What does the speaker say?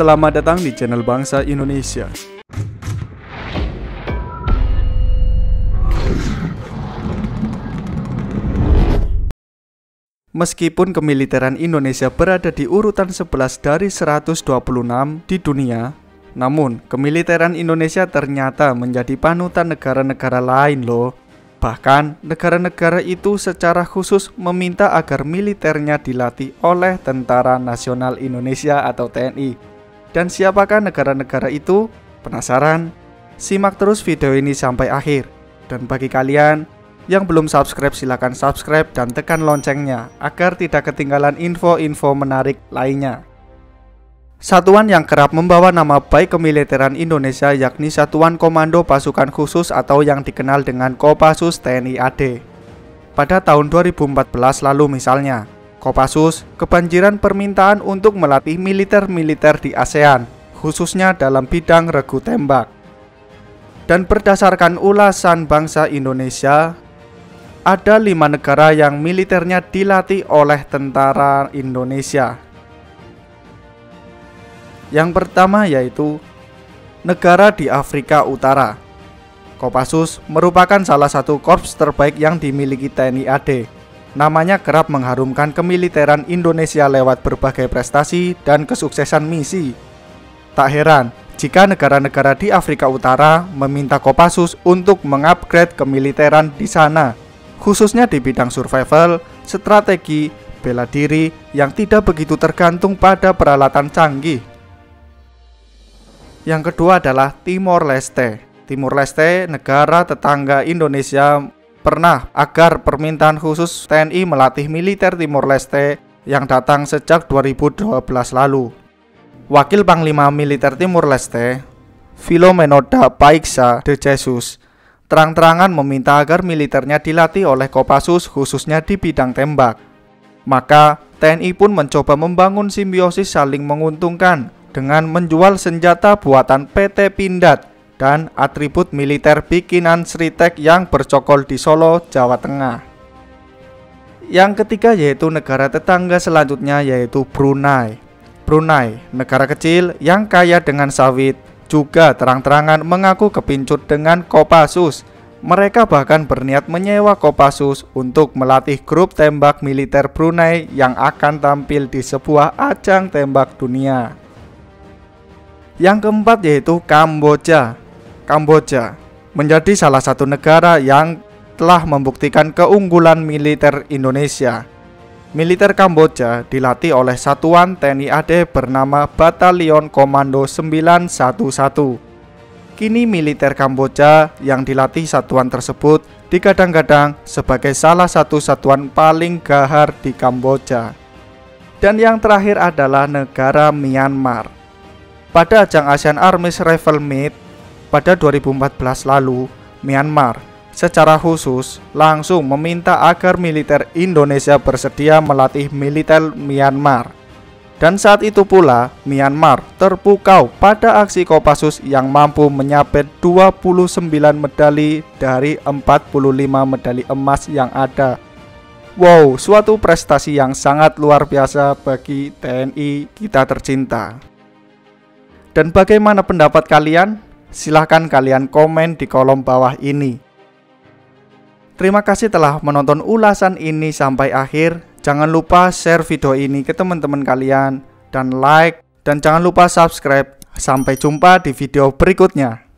Selamat datang di channel Bangsa Indonesia. Meskipun kemiliteran Indonesia berada di urutan 11 dari 126 di dunia, namun kemiliteran Indonesia ternyata menjadi panutan negara-negara lain loh. Bahkan negara-negara itu secara khusus meminta agar militernya dilatih oleh Tentara Nasional Indonesia atau TNI. Dan siapakah negara-negara itu? Penasaran? Simak terus video ini sampai akhir. Dan bagi kalian yang belum subscribe silahkan subscribe dan tekan loncengnya agar tidak ketinggalan info-info menarik lainnya. Satuan yang kerap membawa nama baik kemiliteran Indonesia yakni Satuan Komando Pasukan Khusus atau yang dikenal dengan Kopassus TNI AD. Pada tahun 2014 lalu misalnya, Kopassus kebanjiran permintaan untuk melatih militer-militer di ASEAN, khususnya dalam bidang regu tembak. Dan berdasarkan ulasan bangsa Indonesia, ada lima negara yang militernya dilatih oleh tentara Indonesia yang pertama yaitu negara di Afrika Utara. Kopassus merupakan salah satu korps terbaik yang dimiliki TNI AD. Namanya kerap mengharumkan kemiliteran Indonesia lewat berbagai prestasi dan kesuksesan misi. Tak heran jika negara-negara di Afrika Utara meminta Kopassus untuk mengupgrade kemiliteran di sana, khususnya di bidang survival, strategi, bela diri yang tidak begitu tergantung pada peralatan canggih. Yang kedua adalah Timor Leste. Timor Leste, negara tetangga Indonesia, pernah agar permintaan khusus TNI melatih militer Timor Leste yang datang sejak 2012 lalu. Wakil Panglima Militer Timor Leste, Filomenoda Paiksa de Jesus, terang-terangan meminta agar militernya dilatih oleh Kopassus khususnya di bidang tembak. Maka TNI pun mencoba membangun simbiosis saling menguntungkan dengan menjual senjata buatan PT Pindad dan atribut militer bikinan Sritek yang bercokol di Solo, Jawa Tengah. Yang ketiga yaitu negara tetangga selanjutnya yaitu Brunei. Brunei, negara kecil yang kaya dengan sawit, juga terang-terangan mengaku kepincut dengan Kopassus. Mereka bahkan berniat menyewa Kopassus untuk melatih grup tembak militer Brunei yang akan tampil di sebuah ajang tembak dunia. Yang keempat yaitu Kamboja. Kamboja menjadi salah satu negara yang telah membuktikan keunggulan militer Indonesia. Militer Kamboja dilatih oleh satuan TNI AD bernama Batalion Komando 911. Kini militer Kamboja yang dilatih satuan tersebut digadang-gadang sebagai salah satu satuan paling gahar di Kamboja. Dan yang terakhir adalah negara Myanmar. Pada ajang ASEAN Armies Rifle Meet pada 2014 lalu, Myanmar secara khusus langsung meminta agar militer Indonesia bersedia melatih militer Myanmar. Dan saat itu pula, Myanmar terpukau pada aksi Kopassus yang mampu menyabet 29 medali dari 45 medali emas yang ada. Wow, suatu prestasi yang sangat luar biasa bagi TNI kita tercinta. Dan bagaimana pendapat kalian? Silahkan kalian komen di kolom bawah ini. Terima kasih telah menonton ulasan ini sampai akhir. Jangan lupa share video ini ke teman-teman kalian dan like dan jangan lupa subscribe. Sampai jumpa di video berikutnya.